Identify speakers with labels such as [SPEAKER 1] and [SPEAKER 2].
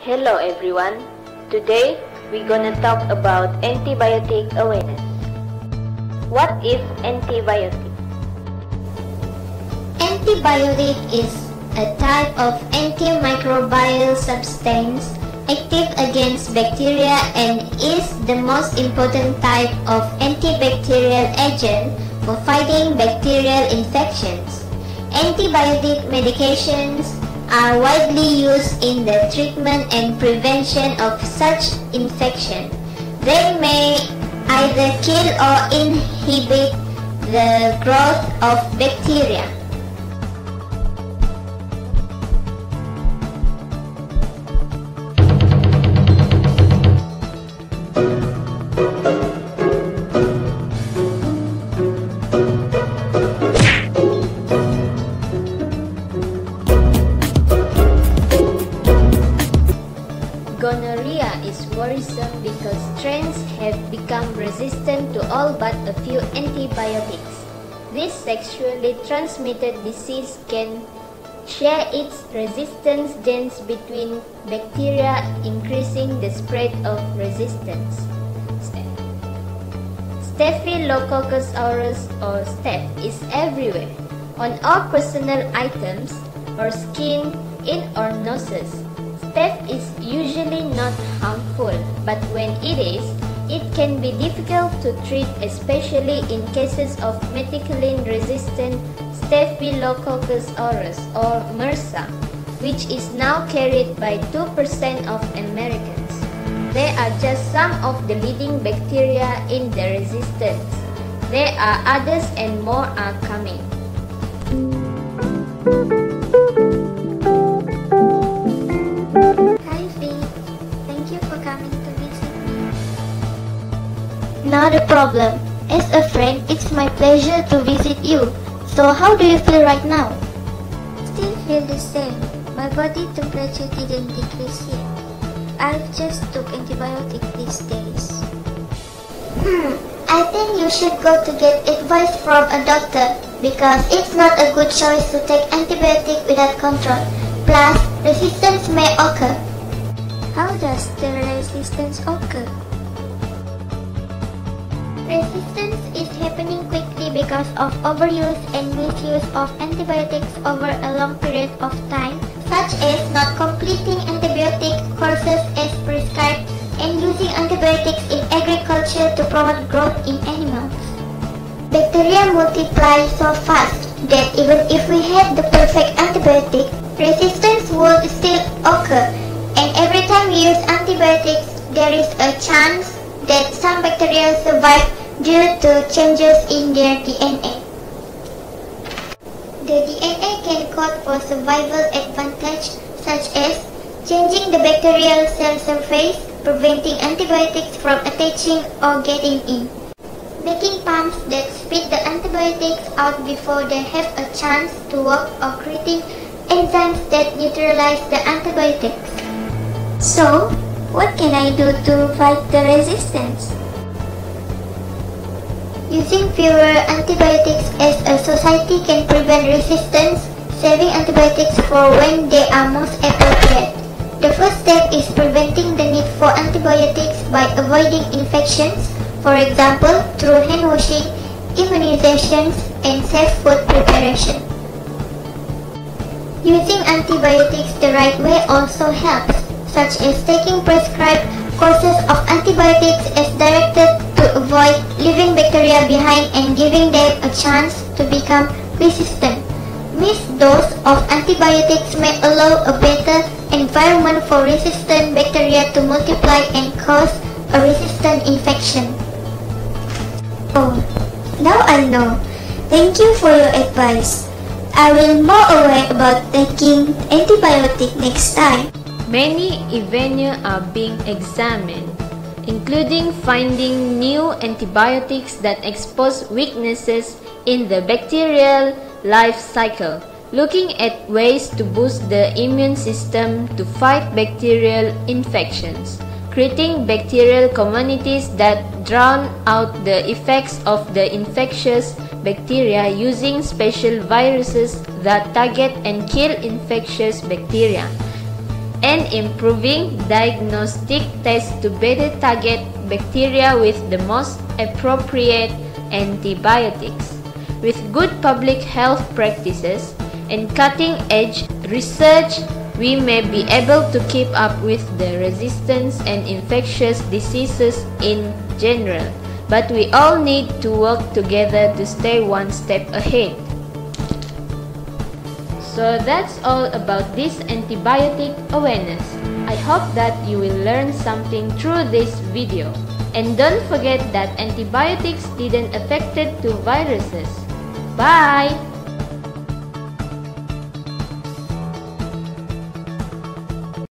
[SPEAKER 1] Hello everyone. Today we're gonna talk about antibiotic awareness. What is antibiotic?
[SPEAKER 2] Antibiotic is a type of antimicrobial substance active against bacteria and is the most important type of antibacterial agent for fighting bacterial infections. Antibiotic medications are widely used in the treatment and prevention of such infection. They may either kill or inhibit the growth of bacteria. Gonorrhea is worrisome because strains have become resistant to all but a few antibiotics. This sexually transmitted disease can share its resistance genes between bacteria, increasing the spread of resistance. Staphylococcus aureus or staph is everywhere, on all personal items or skin, in or noses. Staph is usually not harmful, but when it is, it can be difficult to treat especially in cases of methicillin-resistant Staphylococcus aureus or MRSA, which is now carried by 2% of Americans. They are just some of the leading bacteria in the resistance. There are others and more are coming.
[SPEAKER 3] Not a problem. As a friend, it's my pleasure to visit you. So how do you feel right now?
[SPEAKER 4] Still feel the same. My body temperature didn't decrease yet. I've just took antibiotic these days.
[SPEAKER 3] Hmm, I think you should go to get advice from a doctor because it's not a good choice to take antibiotic without control. Plus, resistance may occur.
[SPEAKER 4] How does the resistance occur?
[SPEAKER 3] Resistance is happening quickly because of overuse and misuse of antibiotics over a long period of time, such as not completing antibiotic courses as prescribed and using antibiotics in agriculture to promote growth in animals. Bacteria multiply so fast that even if we had the perfect antibiotic, resistance would still occur, and every time we use antibiotics, there is a chance that some bacteria survive due to changes in their DNA. The DNA can code for survival advantage such as changing the bacterial cell surface, preventing antibiotics from attaching or getting in, making pumps that spit the antibiotics out before they have a chance to work or creating enzymes that neutralize the antibiotics.
[SPEAKER 4] So, what can I do to fight the resistance?
[SPEAKER 3] Using fewer antibiotics as a society can prevent resistance, saving antibiotics for when they are most appropriate. The first step is preventing the need for antibiotics by avoiding infections, for example, through hand washing, immunizations, and safe food preparation. Using antibiotics the right way also helps, such as taking prescribed courses of antibiotics as directed to avoid leaving bacteria behind and giving them a chance to become resistant. Missed dose of antibiotics may allow a better environment for resistant bacteria to multiply and cause a resistant infection.
[SPEAKER 4] Oh, now I know. Thank you for your advice. I will more aware about taking antibiotic next time.
[SPEAKER 2] Many avenues are being examined, including finding new antibiotics that expose weaknesses in the bacterial life cycle, looking at ways to boost the immune system to fight bacterial infections, creating bacterial communities that drown out the effects of the infectious bacteria using special viruses that target and kill infectious bacteria and improving diagnostic tests to better target bacteria with the most appropriate antibiotics. With good public health practices and cutting-edge research, we may be able to keep up with the resistance and infectious diseases in general, but we all need to work together to stay one step ahead. So that's all about this antibiotic awareness. I hope that you will learn something through this video. And don't forget that antibiotics didn't affect to viruses. Bye!